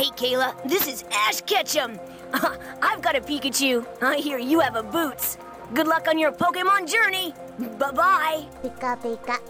Hey, Kayla, this is Ash Ketchum. I've got a Pikachu. I hear you have a Boots. Good luck on your Pokemon journey. Bye bye. Pika, pika.